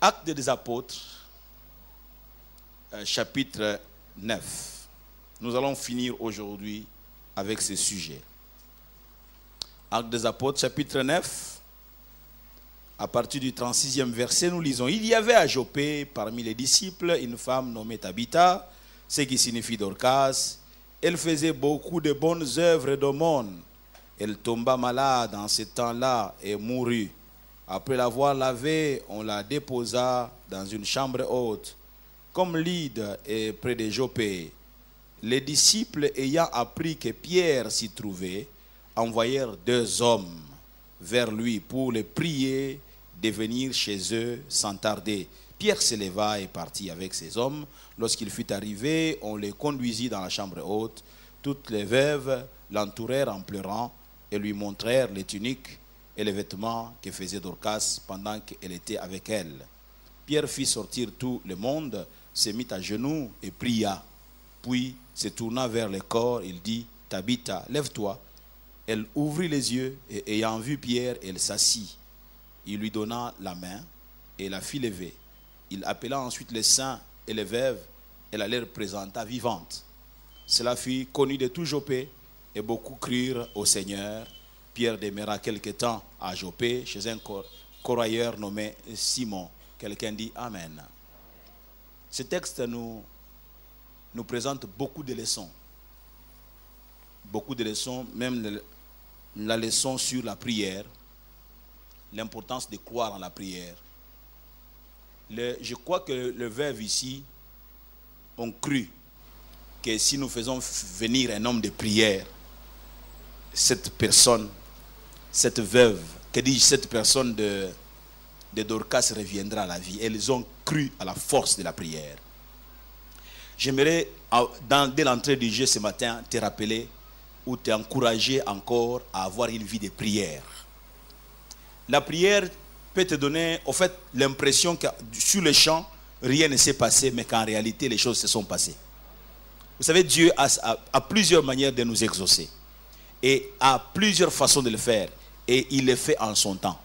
Actes des apôtres, euh, chapitre 9. Nous allons finir aujourd'hui avec ce sujet. Actes des apôtres, chapitre 9. À partir du 36e verset, nous lisons Il y avait à Jopé, parmi les disciples, une femme nommée Tabitha, ce qui signifie Dorcas. Elle faisait beaucoup de bonnes œuvres d'aumône. Elle tomba malade en ce temps-là et mourut. Après l'avoir lavée, on la déposa dans une chambre haute, comme Lydie est près de Jopé. Les disciples ayant appris que Pierre s'y trouvait, envoyèrent deux hommes vers lui pour le prier de venir chez eux sans tarder. Pierre se leva et partit avec ses hommes. Lorsqu'il fut arrivé, on les conduisit dans la chambre haute. Toutes les veuves l'entourèrent en pleurant et lui montrèrent les tuniques et les vêtements que faisait Dorcas pendant qu'elle était avec elle. Pierre fit sortir tout le monde, se mit à genoux et pria. Puis, se tourna vers le corps, il dit, Tabitha, lève-toi. Elle ouvrit les yeux et ayant vu Pierre, elle s'assit. Il lui donna la main et la fit lever. Il appela ensuite les saints et les veuves et la leur présenta vivante. Cela fut connu de tout Jopé et beaucoup crurent au Seigneur. Pierre demeura quelque temps à Jopé chez un corailleur nommé Simon. Quelqu'un dit Amen. Ce texte nous, nous présente beaucoup de leçons. Beaucoup de leçons, même la leçon sur la prière, l'importance de croire en la prière. je crois que le verbe ici ont cru que si nous faisons venir un homme de prière, cette personne, cette veuve, que dis cette personne de, de Dorcas reviendra à la vie. Elles ont cru à la force de la prière. J'aimerais, dès l'entrée du jeu ce matin, te rappeler ou t'encourager encore à avoir une vie de prière. La prière peut te donner, au fait, l'impression que sur le champ, rien ne s'est passé, mais qu'en réalité, les choses se sont passées. Vous savez, Dieu a, plusieurs manières de nous exaucer et a plusieurs façons de le faire et il le fait en son temps.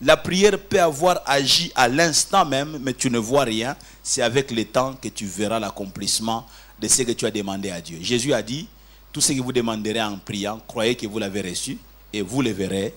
La prière peut avoir agi à l'instant même, mais tu ne vois rien. C'est avec le temps que tu verras l'accomplissement de ce que tu as demandé à Dieu. Jésus a dit, tout ce que vous demanderez en priant, croyez que vous l'avez reçu et vous le verrez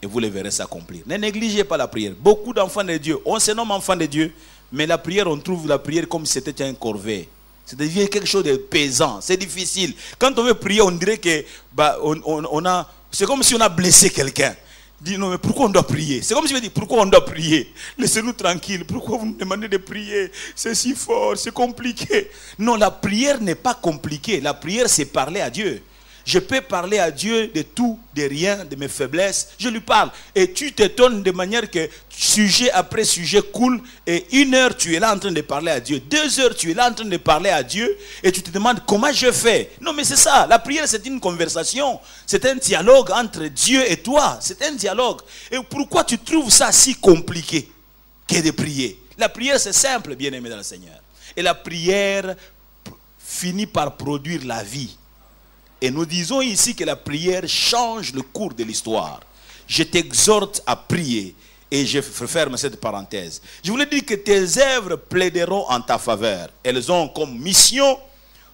et vous le verrez s'accomplir. Ne négligez pas la prière. Beaucoup d'enfants de Dieu, on se nomme enfants de Dieu, mais la prière, on trouve la prière comme si c'était un corvée. Ça devient quelque chose de pesant. C'est difficile. Quand on veut prier, on dirait que bah, on, a. C'est comme si on a blessé quelqu'un. Dit non, mais pourquoi on doit prier? C'est comme si on dit pourquoi on doit prier? Laissez-nous tranquilles. Pourquoi vous nous demandez de prier? C'est si fort, c'est compliqué. Non, la prière n'est pas compliquée. La prière, c'est parler à Dieu. Je peux parler à Dieu de tout, de rien, de mes faiblesses. Je lui parle. Et tu t'étonnes de manière que sujet après sujet coule. Et une heure, tu es là en train de parler à Dieu. Deux heures, tu es là en train de parler à Dieu. Et tu te demandes comment je fais. Non, mais c'est ça. La prière, c'est une conversation. C'est un dialogue entre Dieu et toi. C'est un dialogue. Et pourquoi tu trouves ça si compliqué que de prier? La prière, c'est simple, bien aimé dans le Seigneur. Et la prière finit par produire la vie. Et nous disons ici que la prière change le cours de l'histoire. Je t'exhorte à prier. Et je ferme cette parenthèse. Je voulais dire que tes œuvres plaideront en ta faveur. Elles ont comme mission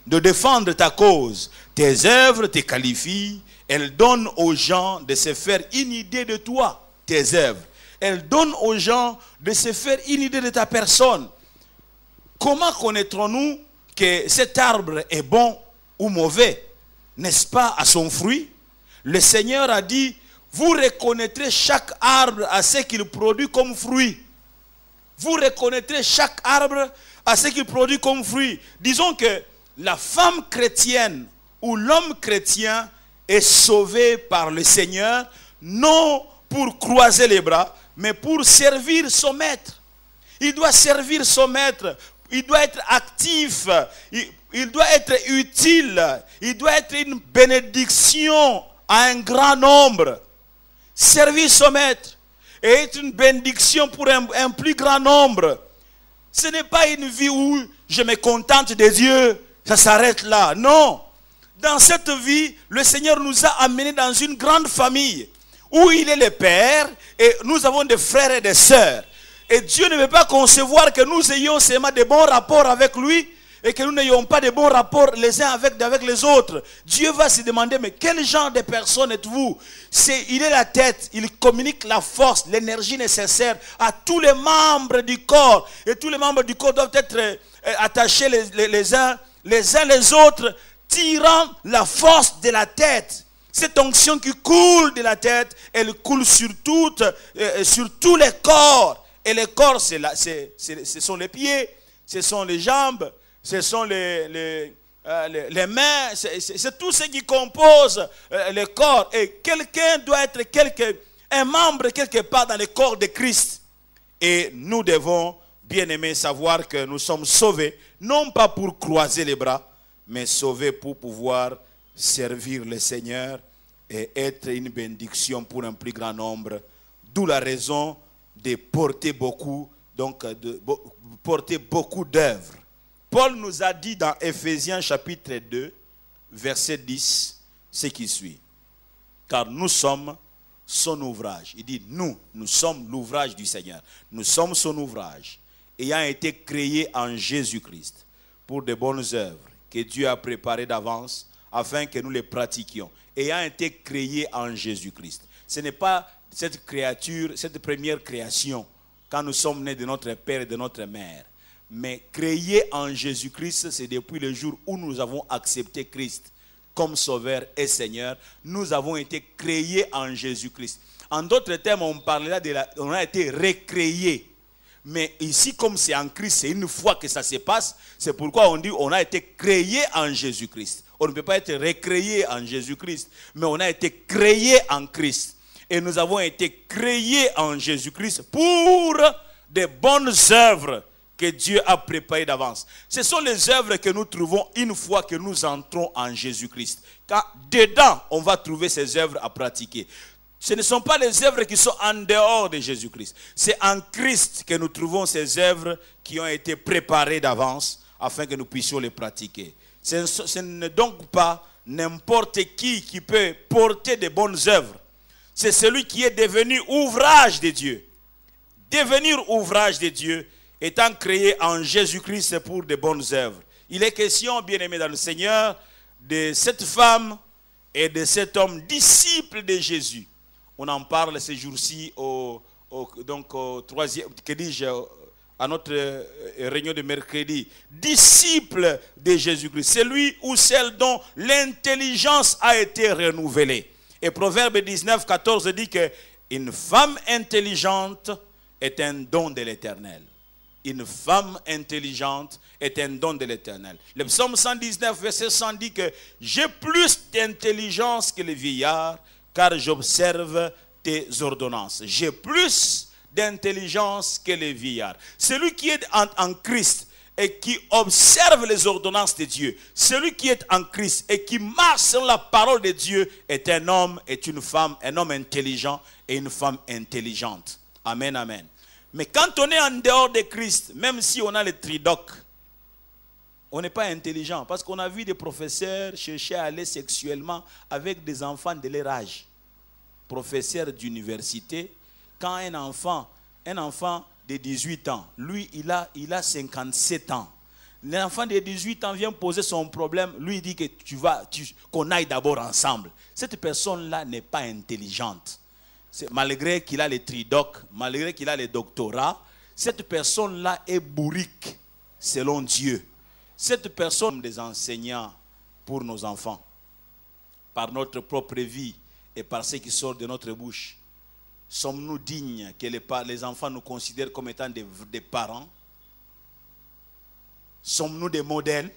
de défendre ta cause. Tes œuvres te qualifient. Elles donnent aux gens de se faire une idée de toi, tes œuvres. Elles donnent aux gens de se faire une idée de ta personne. Comment connaîtrons-nous que cet arbre est bon ou mauvais? N'est-ce pas, à son fruit Le Seigneur a dit, vous reconnaîtrez chaque arbre à ce qu'il produit comme fruit. Vous reconnaîtrez chaque arbre à ce qu'il produit comme fruit. Disons que la femme chrétienne ou l'homme chrétien est sauvé par le Seigneur, non pour croiser les bras, mais pour servir son maître. Il doit servir son maître. Il doit être actif il doit être utile, il doit être une bénédiction à un grand nombre. Servir son maître et être une bénédiction pour un, plus grand nombre. Ce n'est pas une vie où je me contente de Dieu, ça s'arrête là. Non. Dans cette vie, le Seigneur nous a amenés dans une grande famille où il est le Père et nous avons des frères et des sœurs. Et Dieu ne veut pas concevoir que nous ayons seulement de bons rapports avec lui et que nous n'ayons pas de bons rapports les uns avec, les autres. Dieu va se demander, mais quel genre de personne êtes-vous? Il est la tête, il communique la force, l'énergie nécessaire à tous les membres du corps. Et tous les membres du corps doivent être euh, attachés les, uns les autres, tirant la force de la tête. Cette onction qui coule de la tête, elle coule sur, euh, sur tous les corps. Et les corps, c'est ce sont les pieds, ce sont les jambes, ce sont les, euh, mains, c'est tout ce qui compose euh, le corps. Et quelqu'un doit être quelque, un membre quelque part dans le corps de Christ. Et nous devons, bien aimer, savoir que nous sommes sauvés, non pas pour croiser les bras, mais sauvés pour pouvoir servir le Seigneur et être une bénédiction pour un plus grand nombre. D'où la raison de porter beaucoup, donc de porter beaucoup d'œuvres. Paul nous a dit dans Ephésiens chapitre 2, verset 10, ce qui suit. Car nous sommes son ouvrage. Il dit, nous, nous sommes l'ouvrage du Seigneur. Nous sommes son ouvrage, ayant été créés en Jésus-Christ pour de bonnes œuvres que Dieu a préparées d'avance afin que nous les pratiquions, ayant été créés en Jésus-Christ. Ce n'est pas cette créature, cette première création, quand nous sommes nés de notre Père et de notre Mère. Mais créés en Jésus-Christ, c'est depuis le jour où nous avons accepté Christ comme Sauveur et Seigneur. Nous avons été créés en Jésus-Christ. En d'autres termes, on parlera de la, on a été recréés. Mais ici, comme c'est en Christ, c'est une fois que ça se passe. C'est pourquoi on dit on a été créé en Jésus-Christ. On ne peut pas être recréé en Jésus-Christ, mais on a été créé en Christ. Et nous avons été créés en Jésus-Christ pour de bonnes œuvres que Dieu a préparées d'avance. Ce sont les œuvres que nous trouvons une fois que nous entrons en Jésus-Christ. Car dedans, on va trouver ces œuvres à pratiquer. Ce ne sont pas les œuvres qui sont en dehors de Jésus-Christ. C'est en Christ que nous trouvons ces œuvres qui ont été préparées d'avance afin que nous puissions les pratiquer. Ce n'est donc pas n'importe qui qui peut porter de bonnes œuvres. C'est celui qui est devenu ouvrage de Dieu. Devenir ouvrage de Dieu étant créé en Jésus-Christ pour de bonnes œuvres. Il est question, bien aimé dans le Seigneur, de cette femme et de cet homme disciple de Jésus. On en parle ces jours-ci au, donc troisième, que à notre euh, réunion de mercredi. Disciple de Jésus-Christ. C'est lui ou celle dont l'intelligence a été renouvelée. Et Proverbe 19, 14 dit que une femme intelligente est un don de l'éternel. Une femme intelligente est un don de l'éternel. Le psaume 119, verset 100 dit que j'ai plus d'intelligence que les vieillards car j'observe tes ordonnances. J'ai plus d'intelligence que les vieillards. Celui qui est en, Christ et qui observe les ordonnances de Dieu, celui qui est en Christ et qui marche sur la parole de Dieu est un homme, est une femme, un homme intelligent et une femme intelligente. Amen, amen. Mais quand on est en dehors de Christ, même si on a le tridoc, on n'est pas intelligent parce qu'on a vu des professeurs chercher à aller sexuellement avec des enfants de leur âge professeur d'université, quand un enfant, un enfant de 18 ans, lui, il a, il a 57 ans. L'enfant de 18 ans vient poser son problème, lui dit que tu vas, qu'on aille d'abord ensemble. Cette personne-là n'est pas intelligente. Malgré qu'il a les tridocs, malgré qu'il a les doctorats, cette personne-là est bourrique, selon Dieu. Cette personne des enseignants pour nos enfants, par notre propre vie, et par ce qui sort de notre bouche. Sommes-nous dignes que les, enfants nous considèrent comme étant des, des parents? Sommes-nous des modèles?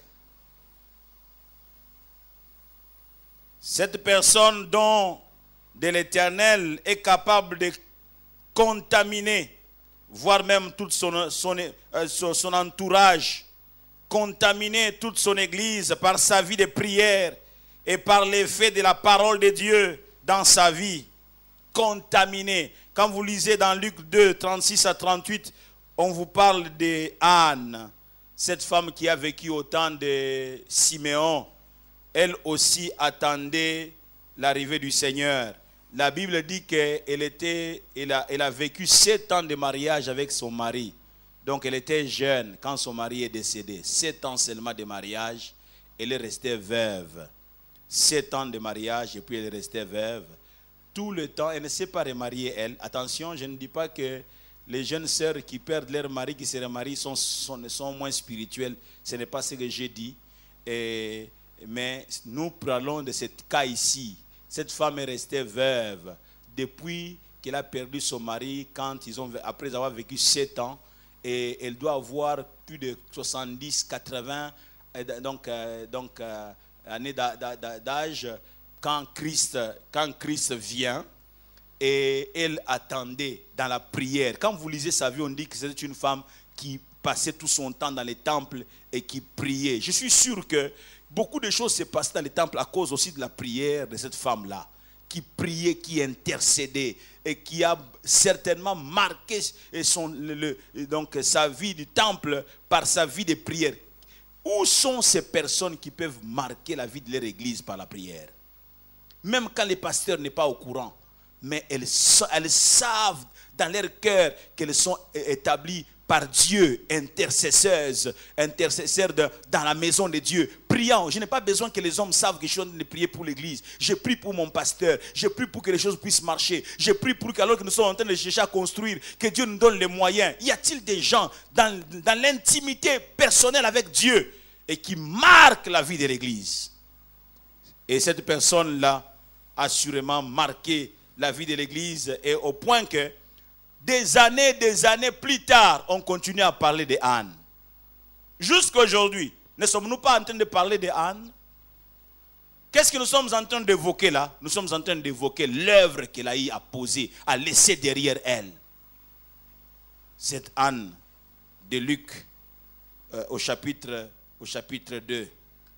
Cette personne dont de l'éternel est capable de contaminer, voire même tout euh, son entourage, contaminer toute son église par sa vie de prière et par l'effet de la parole de Dieu, dans sa vie, contaminé. Quand vous lisez dans Luc 2, 36 à 38, on vous parle de Anne, cette femme qui a vécu au temps de Siméon. Elle aussi attendait l'arrivée du Seigneur. La Bible dit qu'elle était, elle a, elle a vécu sept ans de mariage avec son mari. Donc elle était jeune quand son mari est décédé. Sept ans seulement de mariage, elle est restée veuve. Sept ans de mariage et puis elle est restée veuve. Tout le temps, elle ne s'est pas remariée, elle. Attention, je ne dis pas que les jeunes sœurs qui perdent leur mari, qui se remarient, sont, sont, sont moins spirituelles. Ce n'est pas ce que j'ai dit. Mais nous parlons de ce cas ici. Cette femme est restée veuve depuis qu'elle a perdu son mari quand ils ont, après avoir vécu sept ans. Et elle doit avoir plus de 70, 80 donc, euh, donc, euh, années d'âge quand Christ, quand Christ vient et elle attendait dans la prière. Quand vous lisez sa vie, on dit que c'était une femme qui passait tout son temps dans les temples et qui priait. Je suis sûr que beaucoup de choses se passaient dans les temples à cause aussi de la prière de cette femme-là, qui priait, qui intercédait et qui a certainement marqué son, le, donc, sa vie du temple par sa vie de prière. Où sont ces personnes qui peuvent marquer la vie de leur église par la prière? Même quand les pasteurs n'est pas au courant, mais elles, elles savent dans leur cœur qu'elles sont établies par Dieu, intercesseuses, intercesseurs dans la maison de Dieu, priant. Je n'ai pas besoin que les hommes savent que je suis en train de prier pour l'église. Je prie pour mon pasteur. Je prie pour que les choses puissent marcher. Je prie pour qu'alors que nous sommes en train de chercher à construire, que Dieu nous donne les moyens. Y a-t-il des gens dans, dans l'intimité personnelle avec Dieu et qui marquent la vie de l'église? Et cette personne-là a sûrement marqué la vie de l'église et au point que des années, des années plus tard, on continue à parler de Anne. Jusqu'aujourd'hui, ne sommes-nous pas en train de parler de Anne? Qu'est-ce que nous sommes en train d'évoquer là? Nous sommes en train d'évoquer l'œuvre qu'elle a eu à poser, à laisser derrière elle. Cette Anne de Luc euh, au, chapitre, au chapitre 2.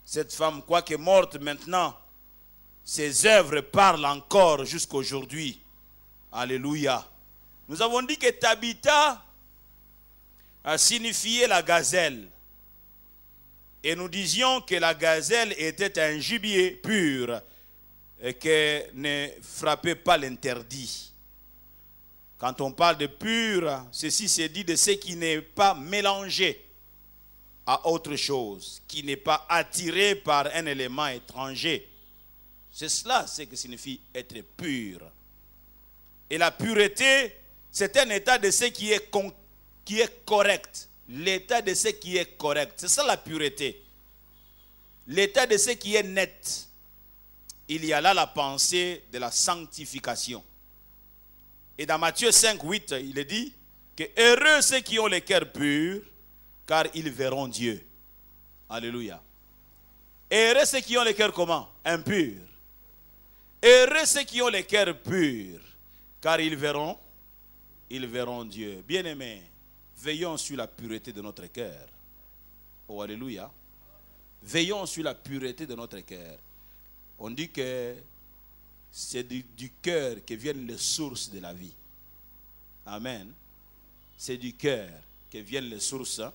Cette femme, quoique morte maintenant, ses œuvres parlent encore jusqu'aujourd'hui. Alléluia. Nous avons dit que Tabitha a signifié la gazelle. Et nous disions que la gazelle était un gibier pur et que ne frappait pas l'interdit. Quand on parle de pur, ceci c'est dit de ce qui n'est pas mélangé à autre chose, qui n'est pas attiré par un élément étranger. C'est cela ce que signifie être pur. Et la pureté c'est un état de ce qui est, qui est correct. L'état de ce qui est correct. C'est ça la pureté. L'état de ce qui est net. Il y a là la pensée de la sanctification. Et dans Matthieu 5, 8, il est dit que heureux ceux qui ont le cœur pur, car ils verront Dieu. Alléluia. Heureux ceux qui ont le cœur comment? Impur. Heureux ceux qui ont le cœur pur, car ils verront ils verront Dieu. Bien-aimés, veillons sur la pureté de notre cœur. Oh, Alléluia. Veillons sur la pureté de notre cœur. On dit que c'est du, cœur que viennent les sources de la vie. Amen. C'est du cœur que viennent les sources, hein,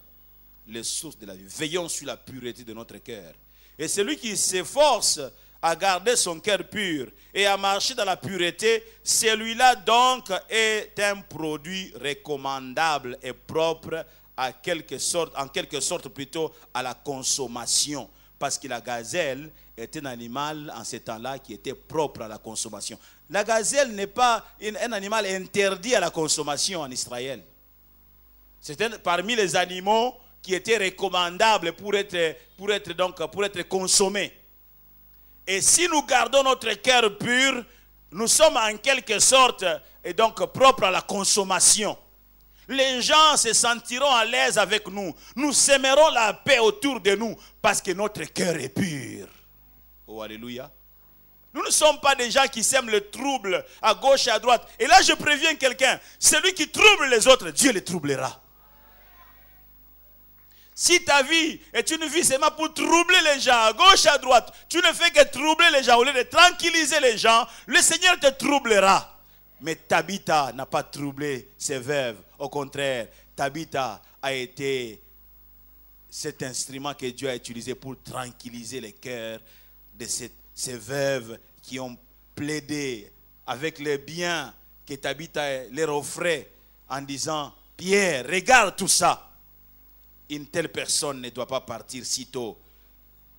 les sources de la vie. Veillons sur la pureté de notre cœur. Et celui qui s'efforce à garder son cœur pur et à marcher dans la pureté, celui-là donc est un produit recommandable et propre à quelque sorte, en quelque sorte plutôt à la consommation. Parce que la gazelle est un animal en ce temps-là qui était propre à la consommation. La gazelle n'est pas un animal interdit à la consommation en Israël. C'est parmi les animaux qui étaient recommandables pour être consommés. Et si nous gardons notre cœur pur, nous sommes en quelque sorte et donc propres à la consommation. Les gens se sentiront à l'aise avec nous. Nous sèmerons la paix autour de nous parce que notre cœur est pur. Oh, Alléluia. Nous ne sommes pas des gens qui sèment le trouble à gauche et à droite. Et là, je préviens quelqu'un. Celui qui trouble les autres, Dieu les troublera. Si ta vie est une vie seulement pour troubler les gens à gauche, à droite, tu ne fais que troubler les gens au lieu de tranquilliser les gens, le Seigneur te troublera. Mais Tabitha n'a pas troublé ses veuves. Au contraire, Tabitha a été cet instrument que Dieu a utilisé pour tranquilliser les cœurs de ces, veuves qui ont plaidé avec les biens que Tabitha leur offrait en disant, Pierre, regarde tout ça. Une telle personne ne doit pas partir si tôt.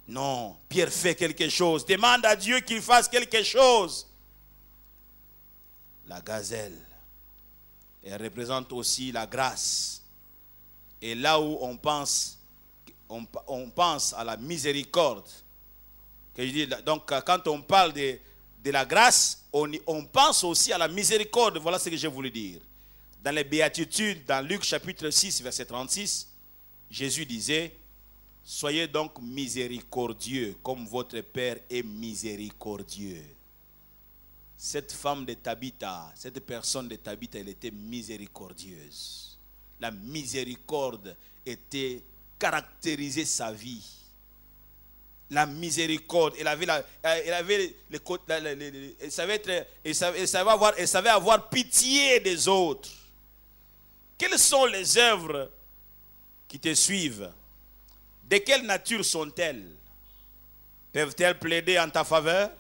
Non, Pierre fait quelque chose. Demande à Dieu qu'il fasse quelque chose. La gazelle, elle représente aussi la grâce. Et là où on pense, on, pense à la miséricorde, je donc quand on parle de, la grâce, on, on pense aussi à la miséricorde. Voilà ce que j'ai voulu dire. Dans les béatitudes, dans Luc chapitre 6, verset 36, Jésus disait, Soyez donc miséricordieux comme votre Père est miséricordieux. Cette femme de Tabitha, cette personne de Tabitha, elle était miséricordieuse. La miséricorde était caractérisée sa vie. La miséricorde, elle avait, la, elle avait elle savait avoir pitié des autres. Quelles sont les œuvres qui te suivent De quelle nature sont-elles? Peuvent-elles plaider en ta faveur?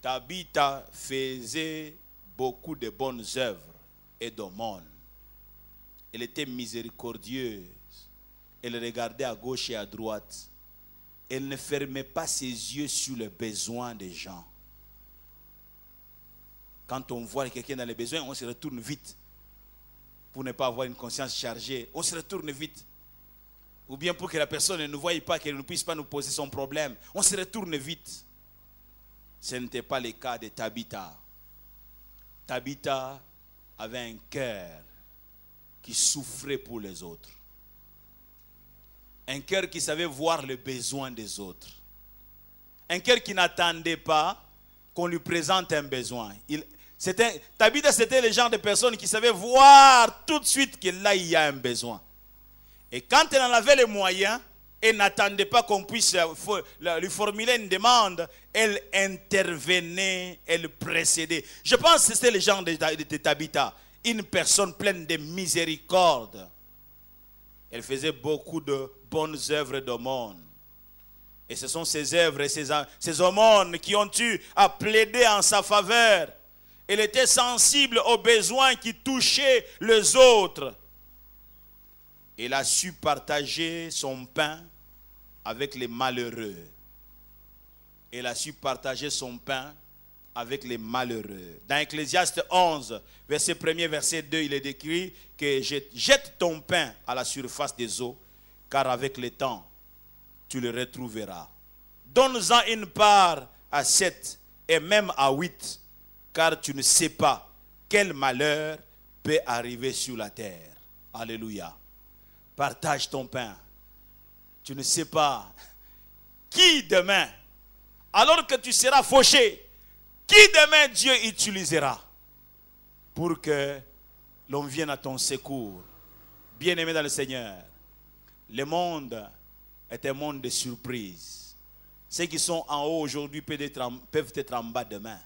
Tabitha faisait beaucoup de bonnes œuvres et d'aumônes. Elle était miséricordieuse. Elle regardait à gauche et à droite. Elle ne fermait pas ses yeux sur les besoins des gens. Quand on voit quelqu'un dans les besoins, on se retourne vite pour ne pas avoir une conscience chargée. On se retourne vite. Ou bien pour que la personne ne nous voie pas, qu'elle ne puisse pas nous poser son problème. On se retourne vite. Ce n'était pas le cas de Tabitha. Tabitha avait un cœur qui souffrait pour les autres. Un cœur qui savait voir le besoin des autres. Un cœur qui n'attendait pas qu'on lui présente un besoin. C'était, Tabitha, c'était le genre de personne qui savait voir tout de suite que là, il y a un besoin. Et quand elle en avait les moyens, elle n'attendait pas qu'on puisse lui formuler une demande, elle intervenait, elle précédait. Je pense que c'était le genre de, de Tabitha, une personne pleine de miséricorde. Elle faisait beaucoup de bonnes œuvres d'aumône. Et ce sont ces œuvres et ces, ces aumônes qui ont eu à plaider en sa faveur. Elle était sensible aux besoins qui touchaient les autres. Elle a su partager son pain avec les malheureux. Elle a su partager son pain avec les malheureux. Dans Ecclésiaste 11, verset 1er, verset 2, il est décrit que jette ton pain à la surface des eaux, car avec le temps, tu le retrouveras. Donne-en une part à sept et même à huit, car tu ne sais pas quel malheur peut arriver sur la terre. Alléluia. Partage ton pain. Tu ne sais pas qui demain, alors que tu seras fauché, qui demain Dieu utilisera pour que l'on vienne à ton secours. Bien-aimé dans le Seigneur, le monde est un monde de surprises. Ceux qui sont en haut aujourd'hui peuvent être en bas demain.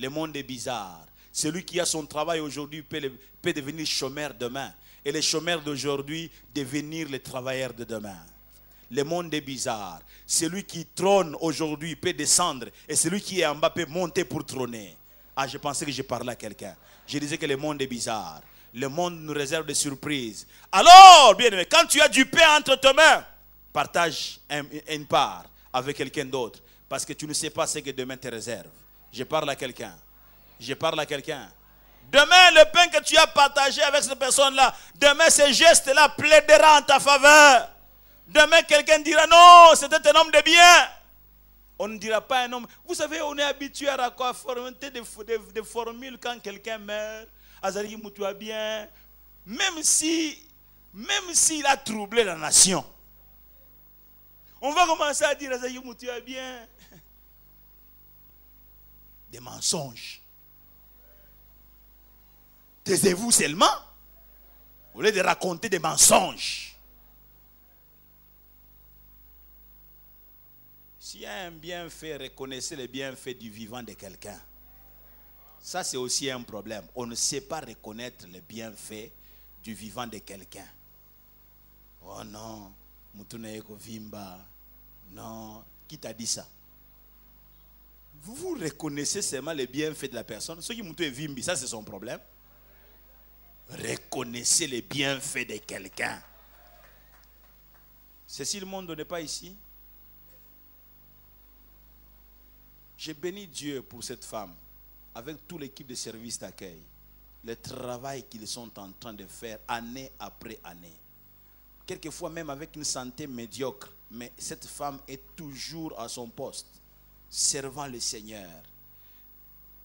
Le monde est bizarre. Celui qui a son travail aujourd'hui peut, devenir chômeur demain. Et les chômeurs d'aujourd'hui devenir les travailleurs de demain. Le monde est bizarre. Celui qui trône aujourd'hui peut descendre. Et celui qui est en bas peut monter pour trôner. Ah, je pensais que je parlais à quelqu'un. Je disais que le monde est bizarre. Le monde nous réserve des surprises. Alors, bien aimé, quand tu as du pain entre tes mains, partage une part avec quelqu'un d'autre. Parce que tu ne sais pas ce que demain te réserve. Je parle à quelqu'un. Je parle à quelqu'un. Demain, le pain que tu as partagé avec cette personne-là, demain, ce geste-là plaidera en ta faveur. Demain, quelqu'un dira non, c'était un homme de bien. On ne dira pas un homme. Vous savez, on est habitué à des, des, formules quand quelqu'un meurt. Azari Moutoua bien. Même si, même s'il a troublé la nation. On va commencer à dire Azari Moutoua bien des mensonges. Taisez-vous seulement au lieu de raconter des mensonges. S'il y a un bienfait, reconnaissez le bienfait du vivant de quelqu'un. Ça, c'est aussi un problème. On ne sait pas reconnaître le bienfait du vivant de quelqu'un. Oh non, Vimba. Non, qui t'a dit ça? Vous reconnaissez seulement les bienfaits de la personne. Ceux qui m'ont vimbi, ça c'est son problème. Reconnaissez les bienfaits de quelqu'un. C'est si le monde n'est pas ici. J'ai béni Dieu pour cette femme, avec toute l'équipe de service d'accueil, le travail qu'ils sont en train de faire année après année. Quelquefois même avec une santé médiocre, mais cette femme est toujours à son poste, servant le Seigneur,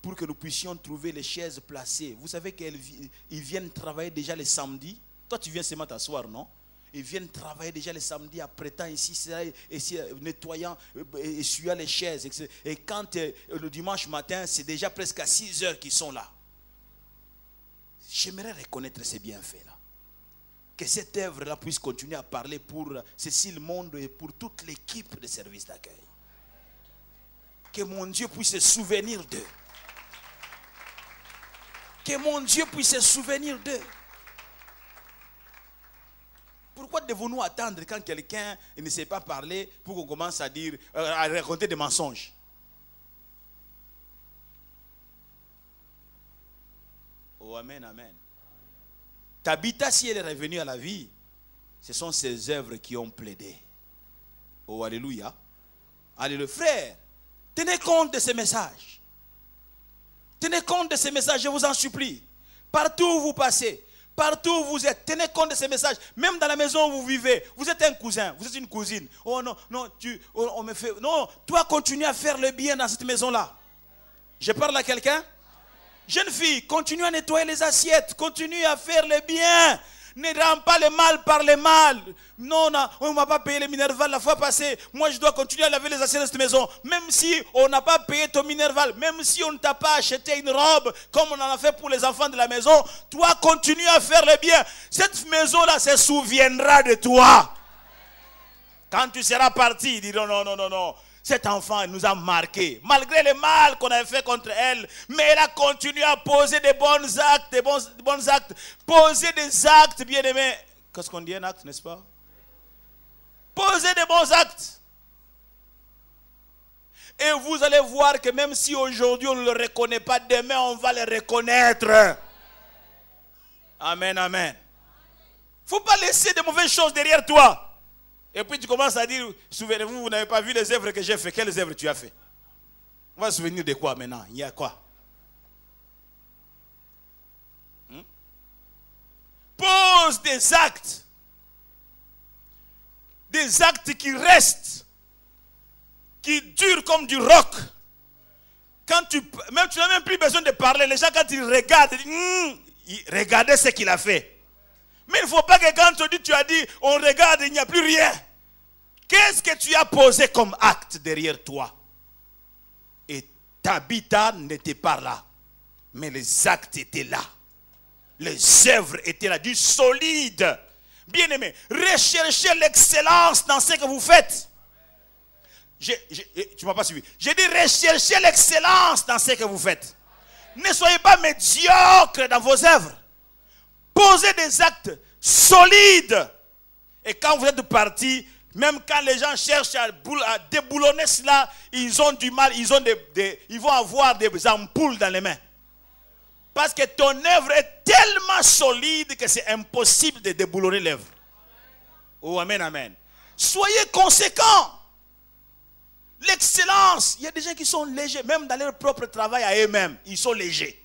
pour que nous puissions trouver les chaises placées. Vous savez qu'ils viennent travailler déjà les samedis. Toi, tu viens seulement t'asseoir, non? Ils viennent travailler déjà le samedi après temps ici, ici nettoyant, euh, essuyant les chaises. Et quand euh, le dimanche matin, c'est déjà presque à 6 heures qu'ils sont là. J'aimerais reconnaître ces bienfaits-là. Que cette œuvre-là puisse continuer à parler pour Cécile Monde et pour toute l'équipe de services d'accueil. Que mon Dieu puisse se souvenir d'eux. Que mon Dieu puisse se souvenir d'eux. Pourquoi devons-nous attendre quand quelqu'un ne sait pas parler pour qu'on commence à dire, euh, à raconter des mensonges? Oh, Amen, Amen. Tabitha, si elle est revenue à la vie, ce sont ses œuvres qui ont plaidé. Oh, Alléluia. Alléluia. Frère, tenez compte de ces messages. Tenez compte de ces messages, je vous en supplie. Partout où vous passez, Partout où vous êtes, tenez compte de ces messages. Même dans la maison où vous vivez, vous êtes un cousin, vous êtes une cousine. Oh non, non, tu, oh, on me fait. Non, toi continue à faire le bien dans cette maison-là. Je parle à quelqu'un? Jeune fille, continue à nettoyer les assiettes, continue à faire le bien. Ne rends pas le mal par le mal. Non, on ne m'a pas payé le minerval la fois passée. Moi, je dois continuer à laver les assiettes de cette maison. Même si on n'a pas payé ton minerval, même si on ne t'a pas acheté une robe comme on en a fait pour les enfants de la maison, toi, continue à faire le bien. Cette maison-là se souviendra de toi. Quand tu seras parti, dis non, non, non, non, non. Cet enfant nous a marqué, malgré le mal qu'on avait fait contre elle, mais elle a continué à poser des bons actes, des bons, actes, poser des actes, bien aimés. Qu'est-ce qu'on dit un acte, n'est-ce pas? Poser des bons actes. Et vous allez voir que même si aujourd'hui on ne le reconnaît pas, demain on va le reconnaître. Amen, amen. Il ne faut pas laisser de mauvaises choses derrière toi. Et puis tu commences à dire, souvenez-vous, vous, n'avez pas vu les œuvres que j'ai fait. Quelles œuvres tu as fait On va se souvenir de quoi maintenant? Il y a quoi? Hmm? Pose des actes. Des actes qui restent. Qui durent comme du roc. Quand tu, même tu n'as même plus besoin de parler. Les gens, quand ils regardent, ils disent, hmm, regardez ce qu'il a fait. Mais il ne faut pas que quand tu as dit, on regarde, il n'y a plus rien. Qu'est-ce que tu as posé comme acte derrière toi? Et Tabitha n'était pas là. Mais les actes étaient là. Les œuvres étaient là, du solide. Bien aimé, recherchez l'excellence dans ce que vous faites. tu ne m'as pas suivi. J'ai dit recherchez l'excellence dans ce que vous faites. Ne soyez pas médiocre dans vos œuvres. Posez des actes solides. Et quand vous êtes parti, même quand les gens cherchent à, déboulonner cela, ils ont du mal, ils, ont des, ils vont avoir des ampoules dans les mains. Parce que ton œuvre est tellement solide que c'est impossible de déboulonner l'œuvre. Oh, amen, amen. Soyez conséquents. L'excellence. Il y a des gens qui sont légers, même dans leur propre travail à eux-mêmes. Ils sont légers.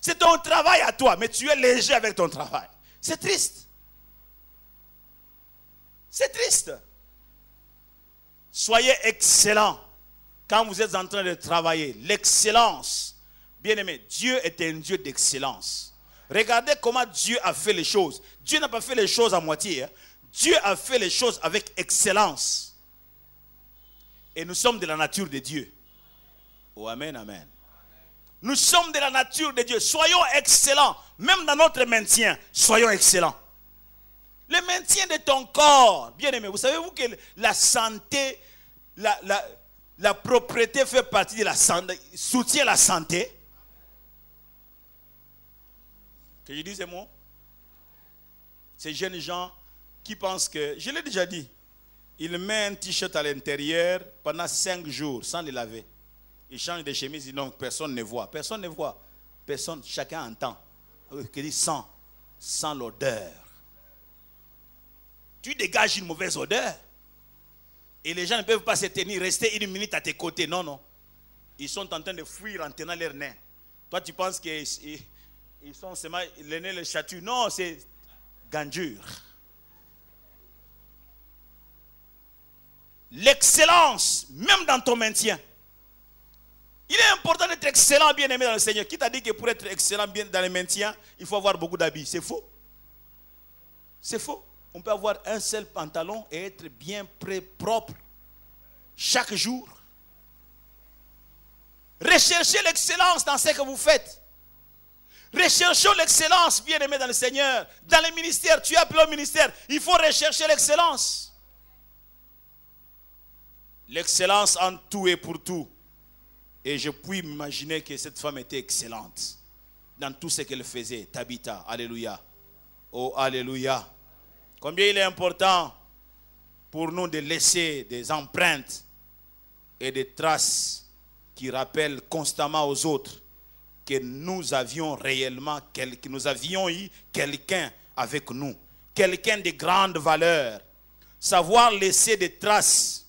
C'est ton travail à toi, mais tu es léger avec ton travail. C'est triste. C'est triste. Soyez excellents quand vous êtes en train de travailler. L'excellence. Bien aimé, Dieu est un Dieu d'excellence. Regardez comment Dieu a fait les choses. Dieu n'a pas fait les choses à moitié. Hein. Dieu a fait les choses avec excellence. Et nous sommes de la nature de Dieu. Oh, amen, amen. Nous sommes de la nature de Dieu. Soyons excellents. Même dans notre maintien, soyons excellents. Le maintien de ton corps. Bien aimé, vous savez-vous que la santé, la, propriété fait partie de la santé, soutient la santé? Que je dis ces mots? Ces jeunes gens qui pensent que, je l'ai déjà dit, ils mettent un t-shirt à l'intérieur pendant cinq jours sans le laver. il change de chemise, non, personne ne voit. Personne ne voit. Personne, chacun entend. Il dit sent, sent l'odeur. Tu dégages une mauvaise odeur. Et les gens ne peuvent pas se tenir, rester une minute à tes côtés. Non, non. Ils sont en train de fuir en tenant leur nez. Toi, tu penses qu'ils sont seulement le nez, le chatu. Non, c'est gandure. L'excellence, même dans ton maintien. Il est important d'être excellent, bien aimé dans le Seigneur. Qui t'a dit que pour être excellent dans le maintien, il faut avoir beaucoup d'habits? C'est faux. C'est faux. On peut avoir un seul pantalon et être bien prêt, propre chaque jour. Recherchez l'excellence dans ce que vous faites. Recherchons l'excellence, bien aimé dans le Seigneur. Dans le ministère, tu es appelé au ministère. Il faut rechercher l'excellence. L'excellence en tout et pour tout. Et je puis m'imaginer que cette femme était excellente dans tout ce qu'elle faisait. Tabitha, Alléluia. Oh, Alléluia. Combien il est important pour nous de laisser des empreintes et des traces qui rappellent constamment aux autres que nous avions réellement, que nous avions eu quelqu'un avec nous, quelqu'un de grande valeur. Savoir laisser des traces,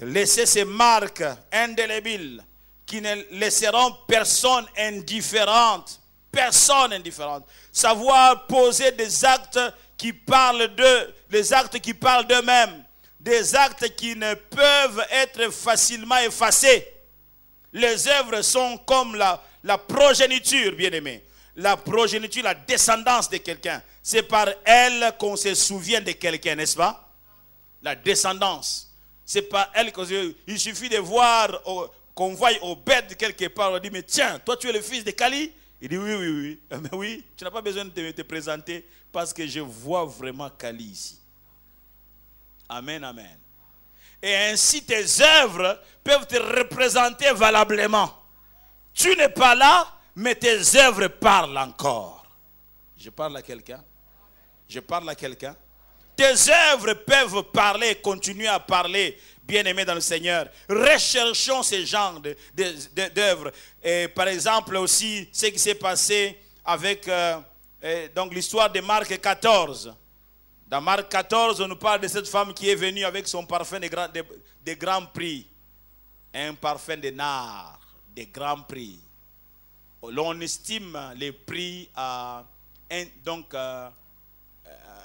laisser ces marques indélébiles qui ne laisseront personne indifférente, personne indifférente. Savoir poser des actes qui parlent de, les actes qui parlent d'eux-mêmes, des actes qui ne peuvent être facilement effacés. Les œuvres sont comme la, progéniture, bien-aimé. La progéniture, la descendance de quelqu'un. C'est par elle qu'on se souvient de quelqu'un, n'est-ce pas? La descendance. C'est par elle qu'on Il suffit de voir, qu'on voit au bête quelque part, on dit, mais tiens, toi tu es le fils de Kali Il dit, oui, oui, oui. Mais oui, tu n'as pas besoin de te présenter parce que je vois vraiment Kali ici. Amen, amen. Et ainsi tes œuvres peuvent te représenter valablement. Tu n'es pas là, mais tes œuvres parlent encore. Je parle à quelqu'un. Je parle à quelqu'un. Tes œuvres peuvent parler, continuer à parler, bien-aimé dans le Seigneur. Recherchons ce genre d'œuvres. Et par exemple aussi, ce qui s'est passé avec euh, donc l'histoire de Marc 14. Dans Marc 14, on nous parle de cette femme qui est venue avec son parfum de, grand, de, grand prix. Un parfum de nard, de grand prix. L'on estime les prix à un, donc, euh,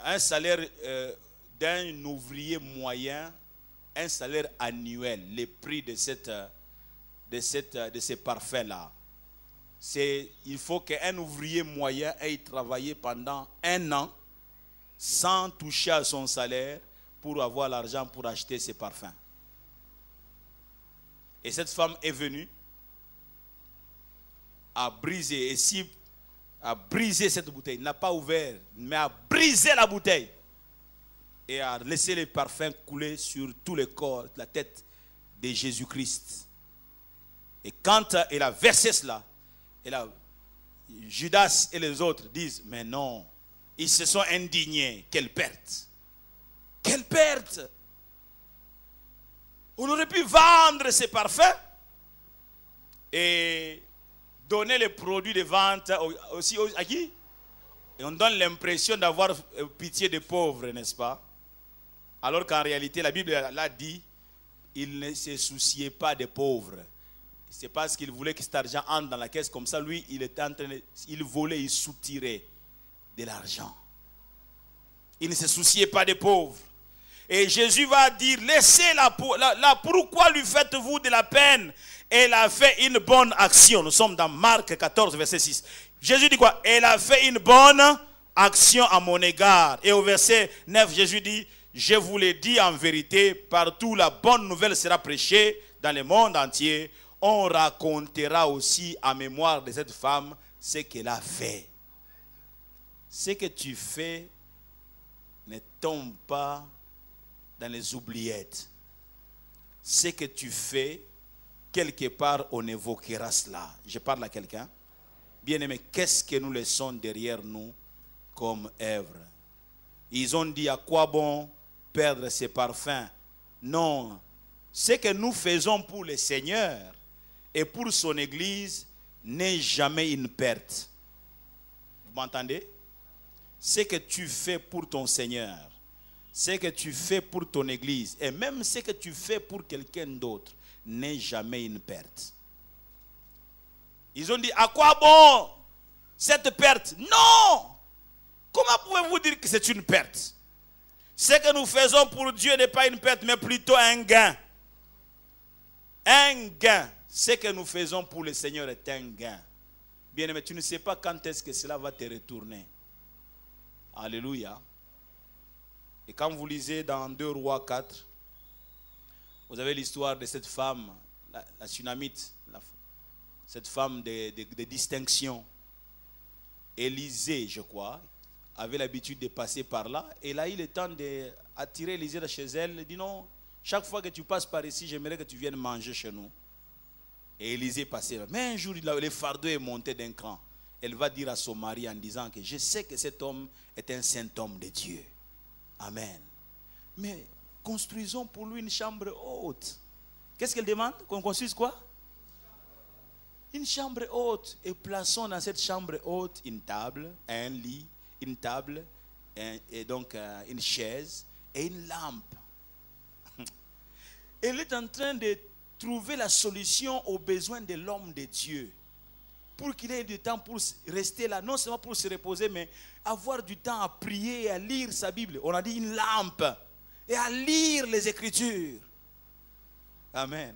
un salaire euh, d'un ouvrier moyen, un salaire annuel, les prix de, cette, de, cette, de ces c'est il faut qu'un ouvrier moyen ait travaillé pendant un an sans toucher à son salaire pour avoir l'argent pour acheter ses parfums. Et cette femme est venue à briser, et si cette bouteille, n'a pas ouvert, mais a brisé la bouteille et a laissé les parfums couler sur tout le corps, la tête de Jésus-Christ. Et quand elle a versé cela, Judas et les autres disent, mais non, ils se sont indignés. Quelle perte. Quelle perte. On aurait pu vendre ces parfums et donner les produits de vente aussi à qui? Et on donne l'impression d'avoir euh, pitié des pauvres, n'est-ce pas? Alors qu'en réalité, la Bible l'a dit, il ne se souciait pas des pauvres. C'est parce qu'il voulait que cet argent entre dans la caisse. Comme ça, lui, il était en train de, il volait, il soutirait de l'argent. Il ne se souciait pas des pauvres. Et Jésus va dire, laissez-la, la, pourquoi lui faites-vous de la peine? Elle a fait une bonne action. Nous sommes dans Marc 14, verset 6. Jésus dit quoi? Elle a fait une bonne action à mon égard. Et au verset 9, Jésus dit, je vous l'ai dit en vérité, partout la bonne nouvelle sera prêchée dans le monde entier on racontera aussi en mémoire de cette femme ce qu'elle a fait. Ce que tu fais ne tombe pas dans les oubliettes. Ce que tu fais, quelque part, on évoquera cela. Je parle à quelqu'un. Bien aimé, qu'est-ce que nous laissons derrière nous comme œuvre? Ils ont dit à quoi bon perdre ces parfums. Non, ce que nous faisons pour le Seigneur et pour son Église n'est jamais une perte. Vous m'entendez? Ce que tu fais pour ton Seigneur, ce que tu fais pour ton Église, et même ce que tu fais pour quelqu'un d'autre, n'est jamais une perte. Ils ont dit, à quoi bon cette perte? Non. Comment pouvez-vous dire que c'est une perte? Ce que nous faisons pour Dieu n'est pas une perte, mais plutôt un gain. Un gain. Ce que nous faisons pour le Seigneur est un gain. Bien aimé, tu ne sais pas quand est-ce que cela va te retourner. Alléluia. Et quand vous lisez dans 2 Rois 4, vous avez l'histoire de cette femme, la, la tsunamite, cette femme de, de distinction. Élisée, je crois, avait l'habitude de passer par là. Et là, il est temps d'attirer Élisée de chez elle. Il dit non, chaque fois que tu passes par ici, j'aimerais que tu viennes manger chez nous. Et Élisée passait là. Mais un jour, le fardeau est monté d'un cran. Elle va dire à son mari en disant que je sais que cet homme est un saint homme de Dieu. Amen. Mais construisons pour lui une chambre haute. Qu'est-ce qu'elle demande? Qu'on construise quoi? Une chambre haute. Et plaçons dans cette chambre haute une table, un lit, une table, et donc euh, une chaise et une lampe. Elle est en train de trouver la solution aux besoins de l'homme de Dieu. Pour qu'il ait du temps pour rester là, non seulement pour se reposer, mais avoir du temps à prier à lire sa Bible. On a dit une lampe et à lire les Écritures. Amen.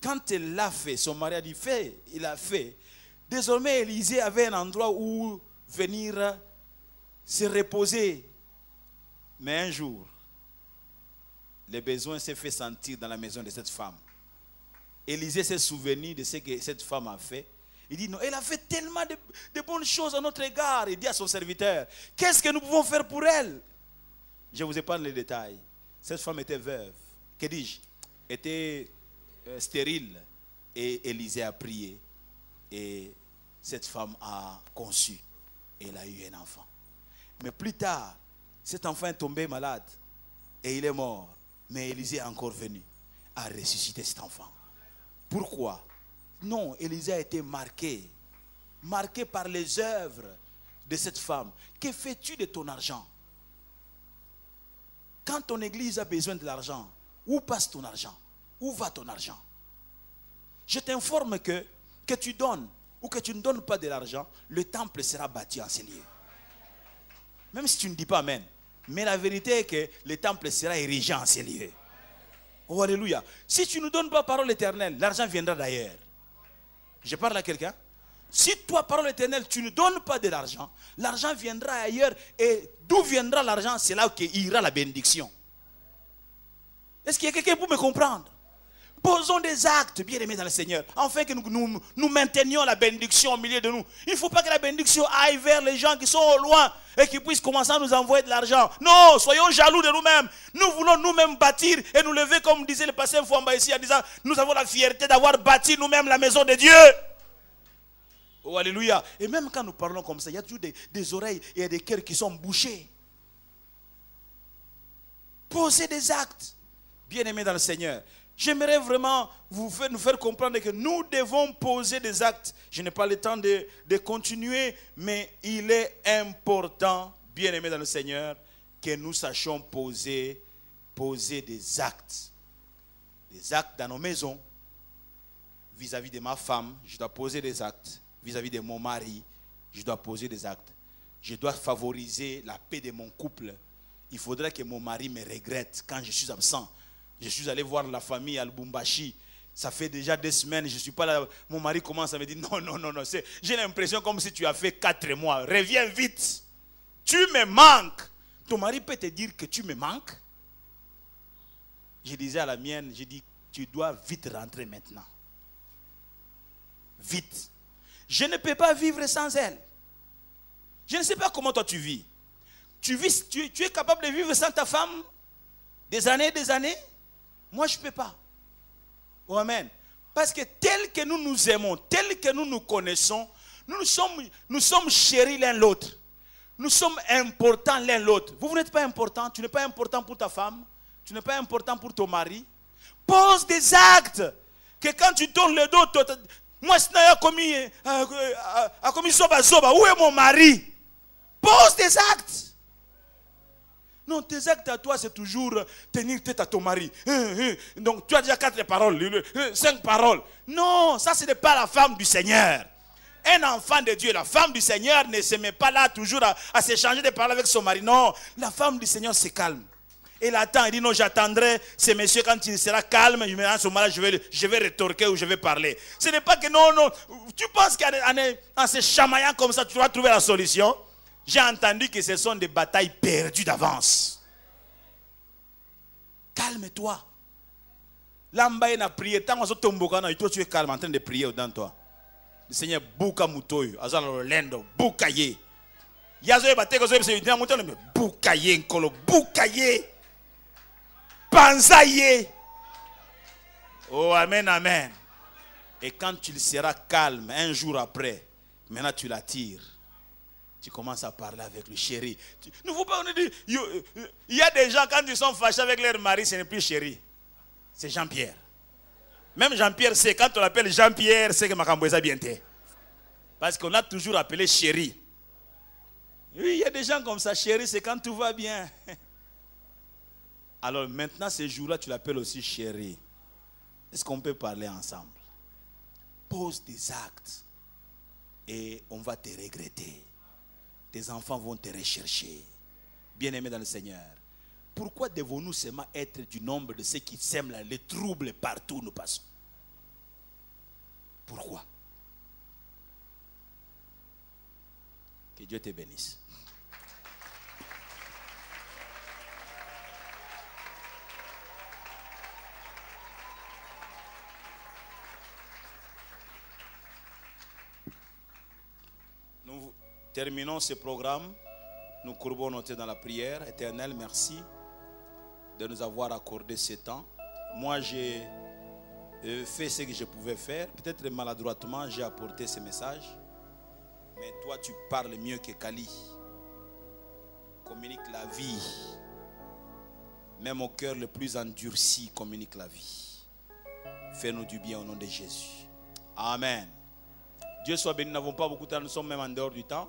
Quand elle l'a fait, son mari a dit fait, il a fait. Désormais, Élisée avait un endroit où venir se reposer. Mais un jour, le besoin s'est fait sentir dans la maison de cette femme. Élisée s'est souvenu de ce que cette femme a fait. Il dit non, elle a fait tellement de, bonnes choses à notre égard. Il dit à son serviteur, qu'est-ce que nous pouvons faire pour elle? Je vous épargne les détails. Cette femme était veuve. Que dis-je? Était euh, stérile. Et Élisée a prié. Et cette femme a conçu. Elle a eu un enfant. Mais plus tard, cet enfant est tombé malade. Et il est mort. Mais Élisée est encore venu à ressusciter cet enfant. Pourquoi? Non, Élisée a été marqué. Marqué par les œuvres de cette femme. Que fais-tu de ton argent? Quand ton église a besoin de l'argent, où passe ton argent? Où va ton argent? Je t'informe que, que tu donnes ou que tu ne donnes pas de l'argent, le temple sera bâti en ces lieux. Même si tu ne dis pas Amen. Mais la vérité est que le temple sera érigé en ces lieux. Oh, alléluia. Si tu ne donnes pas parole éternelle, l'argent viendra d'ailleurs. Je parle à quelqu'un. Si toi, parole éternelle, tu ne donnes pas de l'argent, l'argent viendra ailleurs. Et d'où viendra l'argent C'est là qu'ira la bénédiction. Est-ce qu'il y a quelqu'un pour me comprendre? Posons des actes, bien aimés dans le Seigneur, afin que nous, maintenions la bénédiction au milieu de nous. Il ne faut pas que la bénédiction aille vers les gens qui sont au loin et qui puissent commencer à nous envoyer de l'argent. Non, soyons jaloux de nous-mêmes. Nous voulons nous-mêmes bâtir et nous lever, comme disait le pasteur Fouamba ici, en disant Nous avons la fierté d'avoir bâti nous-mêmes la maison de Dieu. Oh, Alléluia. Et même quand nous parlons comme ça, il y a toujours des, des oreilles et des cœurs qui sont bouchés. Posez des actes, bien aimés dans le Seigneur. J'aimerais vraiment vous faire, nous faire comprendre que nous devons poser des actes. Je n'ai pas le temps de, de, continuer, mais il est important, bien aimé dans le Seigneur, que nous sachions poser, poser des actes. Des actes dans nos maisons. Vis-à-vis de ma femme, je dois poser des actes. Vis-à-vis de mon mari, je dois poser des actes. Je dois favoriser la paix de mon couple. Il faudrait que mon mari me regrette quand je suis absent je suis allé voir la famille à Lubumbashi. Ça fait déjà des semaines, je ne suis pas là. Mon mari commence à me dire non, non, non, non. J'ai l'impression comme si tu as fait quatre mois. Reviens vite. Tu me manques. Ton mari peut te dire que tu me manques. Je disais à la mienne, je dis, tu dois vite rentrer maintenant. Vite. Je ne peux pas vivre sans elle. Je ne sais pas comment toi tu vis. Tu, vis, tu, tu es capable de vivre sans ta femme des années et des années? Moi, je ne peux pas. Oh, amen. Parce que tel que nous nous aimons, tel que nous nous connaissons, nous sommes, nous sommes chéris l'un l'autre. Nous sommes importants l'un l'autre. Vous, vous n'êtes pas important. Tu n'es pas important pour ta femme. Tu n'es pas important pour ton mari. Pose des actes. Que quand tu tournes le dos, moi, si a commis, euh, euh, a commis soba soba, où est mon mari? Pose des actes. Non, tes actes à toi, c'est toujours tenir tête à ton mari. Hein, hein. Donc, tu as déjà quatre paroles, cinq paroles. Non, ça, ce n'est pas la femme du Seigneur. Un enfant de Dieu, la femme du Seigneur ne se met pas là toujours à, s'échanger des paroles avec son mari. Non, la femme du Seigneur se calme. Elle attend, elle dit non, j'attendrai ce monsieur quand il sera calme, à ce moment-là, je vais, je vais rétorquer ou je vais parler. Ce n'est pas que non, non, tu penses qu'en se chamaillant comme ça, tu vas trouver la solution? J'ai entendu que ce sont des batailles perdues d'avance. Calme-toi. L'ambaye n'a prié. Tant que toi tu es calme en train de prier dans toi. Le Seigneur bouka mutoyo. Azala lendo. Bouka ye. Yazo ye bateko nkolo. Ye. Oh amen amen. Et quand tu seras calme un jour après, maintenant tu l'attires tu commences à parler avec le chéri. pas dire, il y a des gens, quand ils sont fâchés avec leur mari, ce n'est plus chéri. C'est Jean-Pierre. Même Jean-Pierre sait, quand on l'appelle Jean-Pierre, c'est que Makamboueza bien Parce qu'on a toujours appelé chéri. Oui, il y a des gens comme ça, chéri, c'est quand tout va bien. Alors maintenant, ces jours-là, tu l'appelles aussi chéri. Est-ce qu'on peut parler ensemble? Pose des actes et on va te regretter tes enfants vont te rechercher. Bien-aimés dans le Seigneur, pourquoi devons-nous seulement être du nombre de ceux qui sèment les troubles partout où nous passons? Pourquoi? Que Dieu te bénisse. Terminons ce programme. Nous courbons nos têtes dans la prière. Éternel, merci de nous avoir accordé ce temps. Moi, j'ai euh, fait ce que je pouvais faire. Peut-être maladroitement, j'ai apporté ce message. Mais toi, tu parles mieux que Kali. Communique la vie. Même au cœur le plus endurci, communique la vie. Fais-nous du bien au nom de Jésus. Amen. Dieu soit béni. Nous n'avons pas beaucoup de temps. Nous sommes même en dehors du temps.